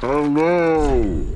Hello!